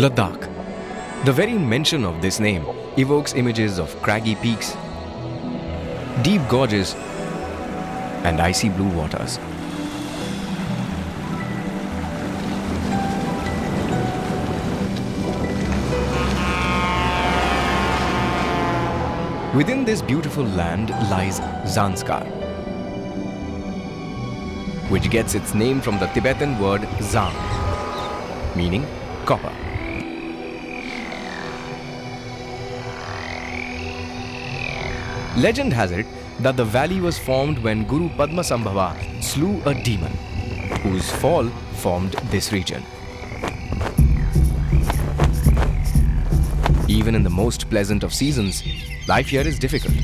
Ladakh. The very mention of this name evokes images of craggy peaks, deep gorges, and icy blue waters. Within this beautiful land lies Zanskar, which gets its name from the Tibetan word zang, meaning copper. Legend has it that the valley was formed when Guru Padmasambhava slew a demon, whose fall formed this region. Even in the most pleasant of seasons, life here is difficult.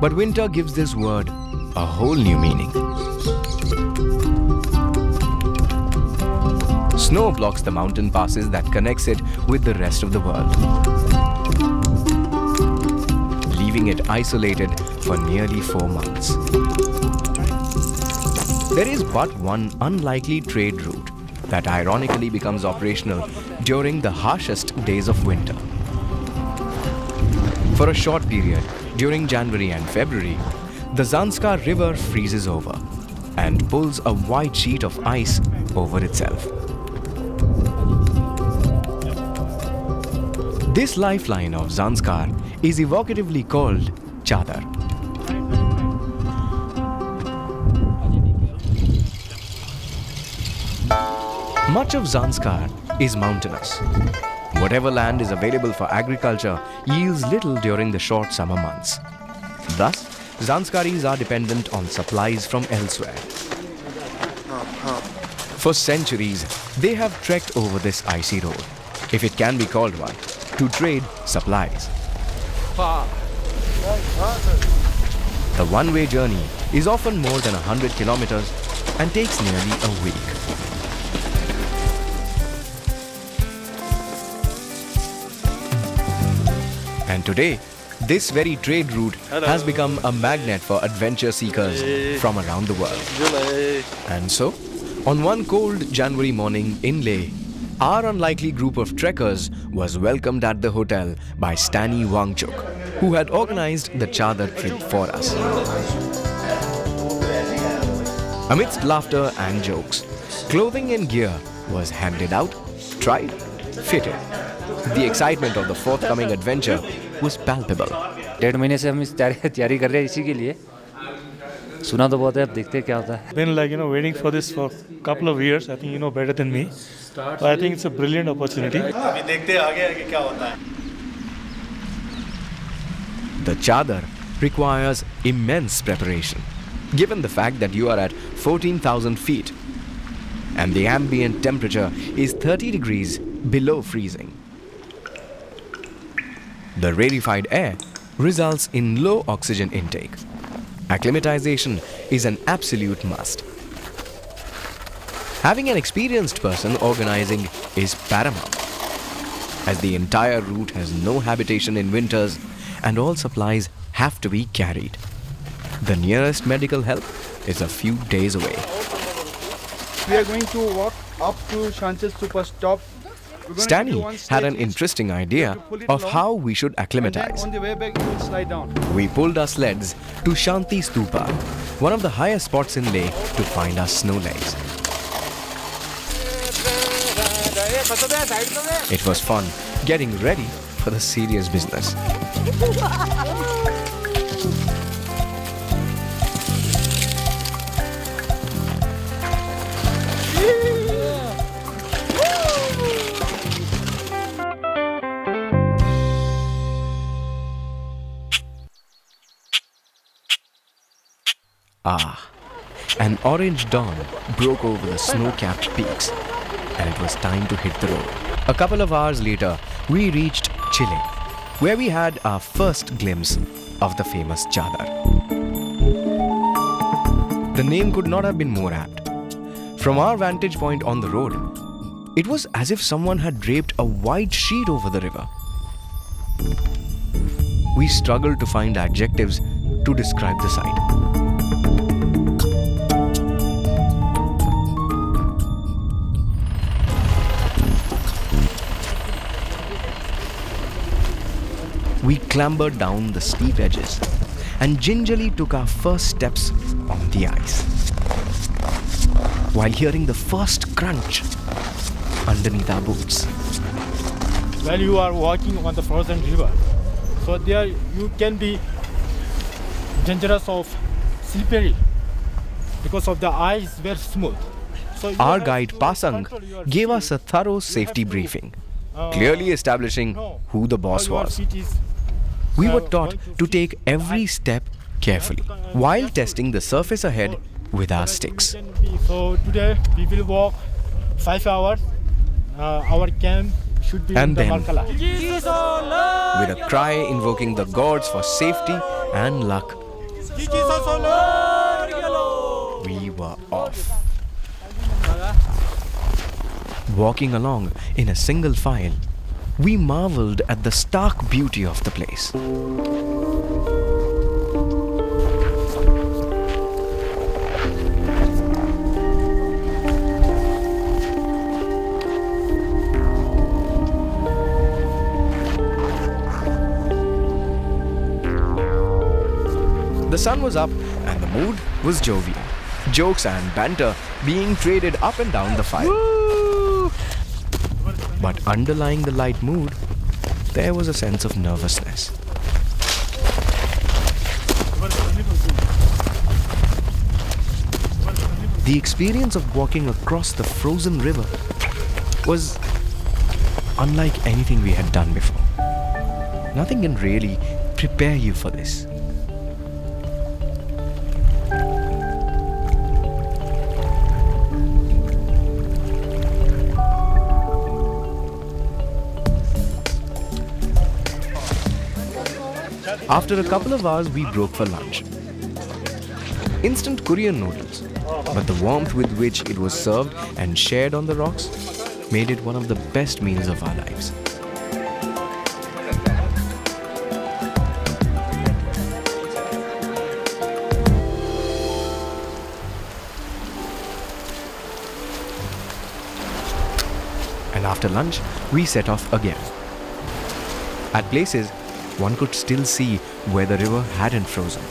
But winter gives this word a whole new meaning. Snow blocks the mountain passes that connects it with the rest of the world, leaving it isolated for nearly four months. There is but one unlikely trade route that ironically becomes operational during the harshest days of winter. For a short period, during January and February, the Zanskar River freezes over and pulls a white sheet of ice over itself. This lifeline of Zanskar is evocatively called Chadar. Much of Zanskar is mountainous. Whatever land is available for agriculture yields little during the short summer months. Thus, Zanskaris are dependent on supplies from elsewhere. For centuries, they have trekked over this icy road, if it can be called one, to trade supplies. The one-way journey is often more than 100 kilometers and takes nearly a week. And today, this very trade route has become a magnet for adventure seekers from around the world. And so, on one cold January morning in Leh, our unlikely group of trekkers was welcomed at the hotel by Stani Wangchuk, who had organized the Chadar trip for us. Amidst laughter and jokes, clothing and gear was handed out, tried, fitted. The excitement of the forthcoming adventure was palpable. डेढ़ महीने से हम इस तैयारी तैयारी कर रहे हैं इसी के लिए सुना तो बहुत है अब देखते हैं क्या होता है been like you know waiting for this for a couple of years. I think you know better than me. But I think it's a brilliant opportunity. अभी देखते हैं आगे आगे क्या होता है The chadar requires immense preparation, given the fact that you are at 14,000 feet and the ambient temperature is 30 degrees below freezing. The rarefied air results in low oxygen intake. Acclimatization is an absolute must. Having an experienced person organizing is paramount, as the entire route has no habitation in winters and all supplies have to be carried. The nearest medical help is a few days away. We are going to walk up to Shanchas Super Stop. We're gonna give you one Stani had an interesting idea to pull it of how we should acclimatize. on the way back, you will slide down. We pulled our sleds to Shanti Stupa, one of the highest spots in Leh, to find our snow legs. It was fun getting ready for the serious business. Ah, an orange dawn broke over the snow-capped peaks, and it was time to hit the road. A couple of hours later, we reached Chilling, where we had our first glimpse of the famous Chadar. The name could not have been more apt. From our vantage point on the road, it was as if someone had draped a white sheet over the river. We struggled to find adjectives to describe the sight. We clambered down the steep edges and gingerly took our first steps on the ice. While hearing the first crunch underneath our boots. When you are walking on the frozen river, so there you can be dangerous of slippery because of the ice very smooth. So Our guide Pasang gave us a thorough safety briefing, uh, clearly establishing who the boss was. We were taught to take every step carefully while testing the surface ahead with our sticks. So today we will walk five hours. Uh, our camp should be And in the then- Markala. With a cry invoking the gods for safety and luck, we were off. Walking along in a single file, we marveled at the stark beauty of the place. The sun was up and the mood was jovial. Jokes and banter being traded up and down the file. Underlying the light mood, there was a sense of nervousness. The experience of walking across the frozen river was unlike anything we had done before. Nothing can really prepare you for this. After a couple of hours, we broke for lunch. Instant Korean noodles, but the warmth with which it was served and shared on the rocks made it one of the best meals of our lives. And after lunch, we set off again. At places, one could still see where the river hadn't frozen.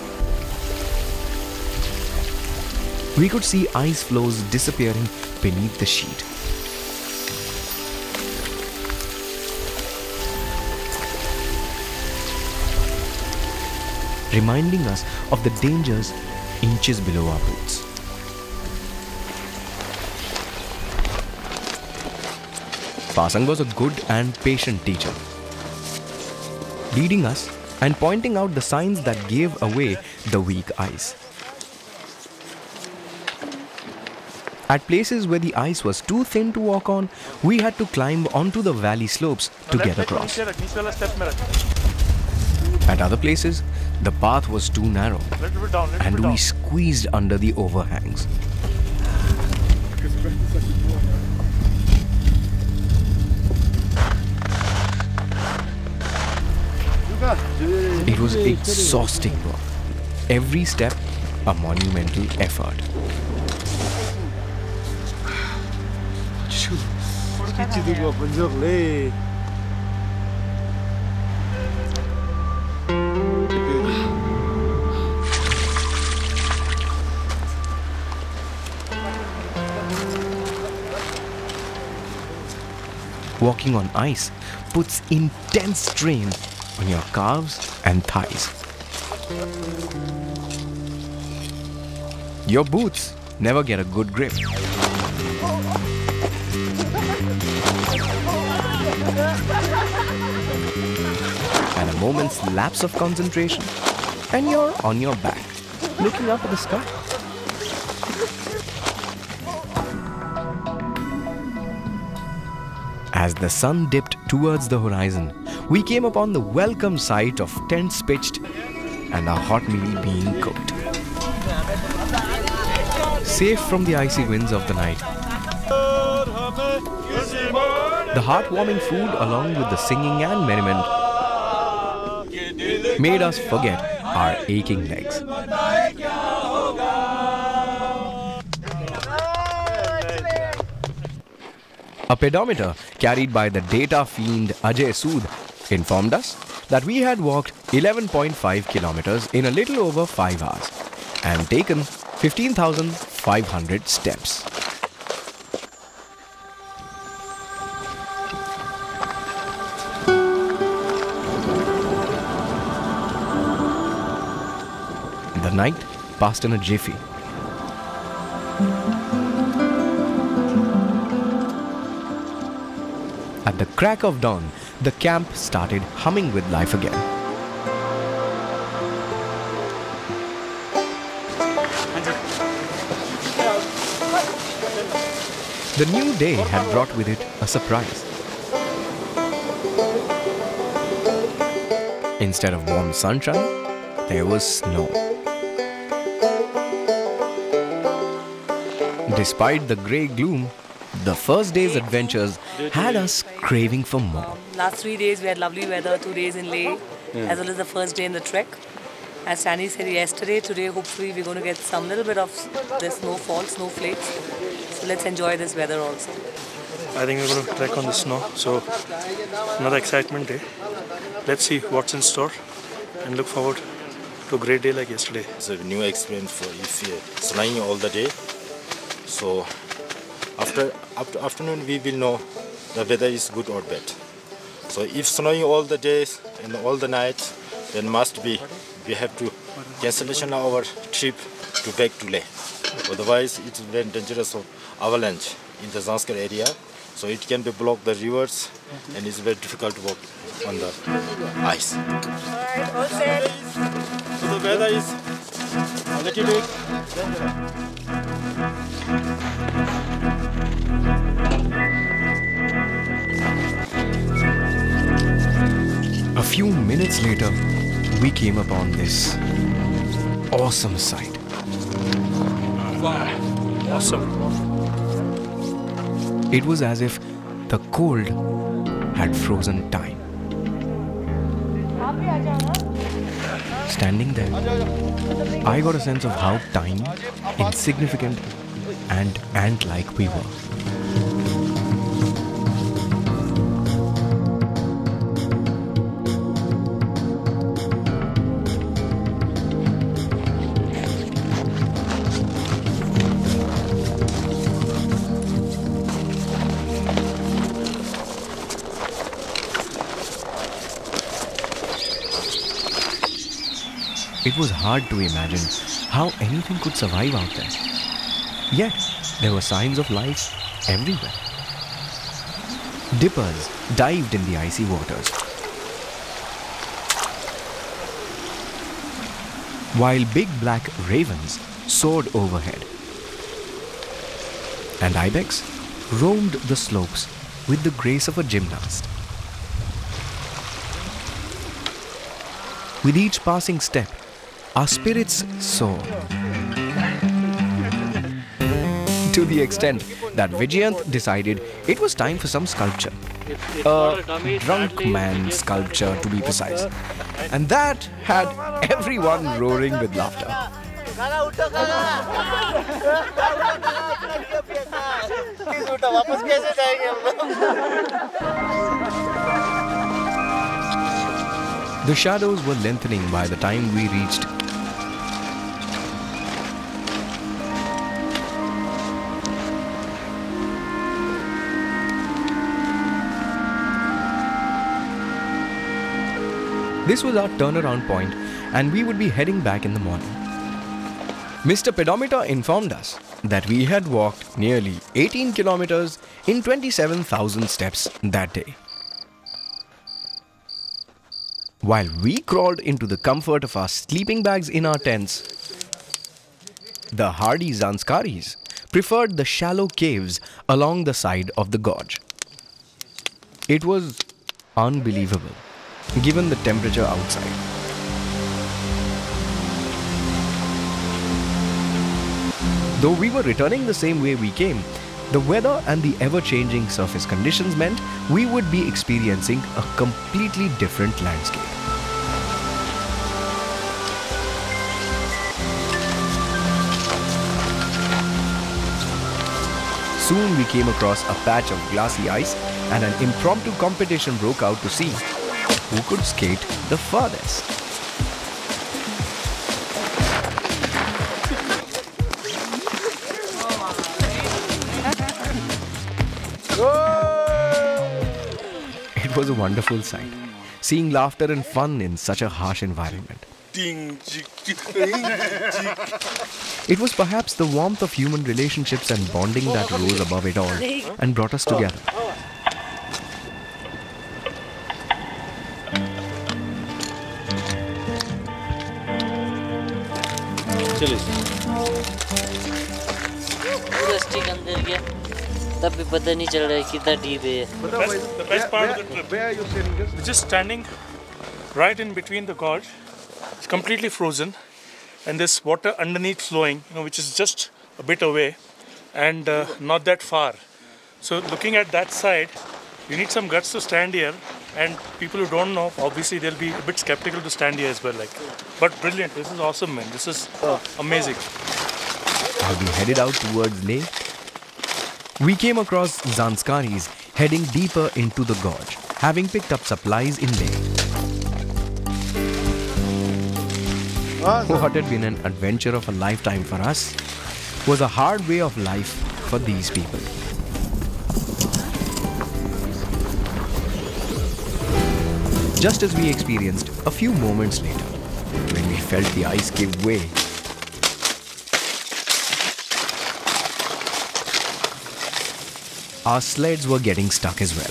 We could see ice floes disappearing beneath the sheet. Reminding us of the dangers inches below our boots. Pasang was a good and patient teacher, leading us and pointing out the signs that gave away the weak ice. At places where the ice was too thin to walk on, we had to climb onto the valley slopes to get across. At other places, the path was too narrow and we squeezed under the overhangs. It was exhausting work. Every step a monumental effort. Walking on ice puts intense strain on your calves and thighs. Your boots never get a good grip. And a moment's lapse of concentration, and you're on your back, looking up at the sky. As the sun dipped towards the horizon, we came upon the welcome sight of tents pitched and our hot meal being cooked. Safe from the icy winds of the night, the heartwarming food, along with the singing and merriment, made us forget our aching legs. A pedometer carried by the data fiend Ajay Sood informed us that we had walked 11.5 kilometers in a little over 5 hours and taken 15,500 steps. The night passed in a jiffy. At the crack of dawn, the camp started humming with life again. The new day had brought with it a surprise. Instead of warm sunshine, there was snow. Despite the grey gloom, the first day's adventures had us craving for more. Last three days we had lovely weather, two days in Leh, as well as the first day in the trek. As Sani said yesterday, today hopefully we're going to get some little bit of the snowfall, snowflakes. So let's enjoy this weather also. I think we're going to trek on the snow, so another excitement day. Let's see what's in store and look forward to a great day like yesterday. It's a new experience for if you're snowing all the day. So after, after afternoon we will know the weather is good or bad. So if snowing all the days and all the nights, then must be we have to cancellation our trip to back to Leh. Otherwise, it's very dangerous of avalanche in the Zanskar area. So it can be block the rivers and it's very difficult to walk on the ice. All. So the weather is a little bit A few minutes later, we came upon this awesome sight. Wow, Awesome. It was as if the cold had frozen time. Standing there, I got a sense of how tiny, insignificant, and ant like we were. It was hard to imagine how anything could survive out there. Yet, there were signs of life everywhere. Dippers dived in the icy waters. While big black ravens soared overhead. And ibex roamed the slopes with the grace of a gymnast. With each passing step, our spirits soar. To the extent that Vijayant decided it was time for some sculpture. A drunk man sculpture, to be precise. And that had everyone roaring with laughter. The shadows were lengthening by the time we reached This was our turnaround point, and we would be heading back in the morning. Mr. Pedometer informed us that we had walked nearly 18 kilometers in 27,000 steps that day. While we crawled into the comfort of our sleeping bags in our tents, the hardy Zanskaris preferred the shallow caves along the side of the gorge. It was unbelievable, given the temperature outside. Though we were returning the same way we came, the weather and the ever changing surface conditions meant we would be experiencing a completely different landscape. Soon we came across a patch of glassy ice and an impromptu competition broke out to see who could skate the farthest. It was a wonderful sight, seeing laughter and fun in such a harsh environment. It was perhaps the warmth of human relationships and bonding that rose above it all and brought us together. चलिए। तब भी पता नहीं चल रहा है कितना deep है just standing right in between the god completely frozen and this water underneath flowing which is just a bit away and not that far so looking at that side you need some guts to stand here And people who don't know, obviously, they'll be a bit skeptical to stand here as well. Like, but brilliant. This is awesome, man. This is amazing. As we headed out towards Leh, we came across Zanskaris heading deeper into the gorge, having picked up supplies in Leh. What had been an adventure of a lifetime for us was a hard way of life for these people. Just as we experienced a few moments later, when we felt the ice give way Our sleds were getting stuck as well.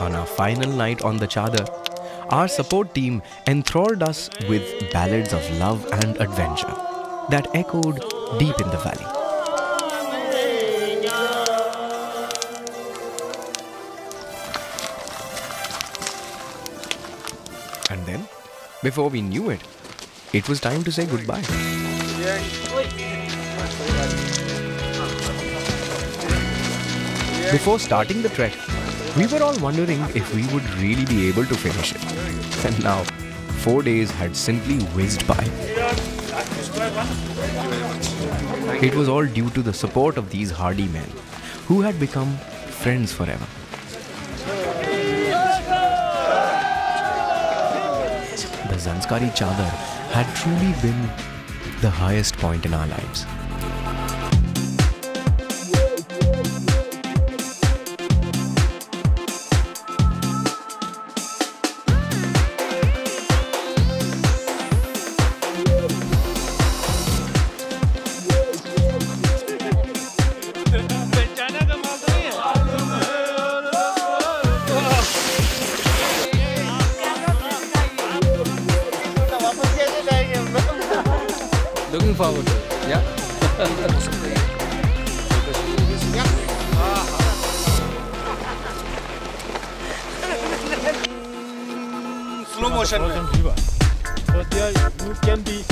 On our final night on the Chadar, our support team enthralled us with ballads of love and adventure that echoed deep in the valley. And then, before we knew it, it was time to say goodbye. Before starting the trek, we were all wondering if we would really be able to finish it. And now, four days had simply whizzed by. It was all due to the support of these hardy men, who had become friends forever. The Zanskari Chadar had truly been the highest point in our lives. Forward to it. Yeah. Slow motion. Frozen. So there you can be